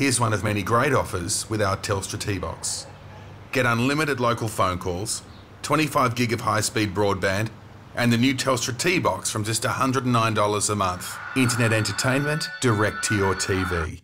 Here's one of many great offers with our Telstra T-Box. Get unlimited local phone calls, 25 gig of high-speed broadband, and the new Telstra T-Box from just $109 a month. Internet entertainment direct to your TV.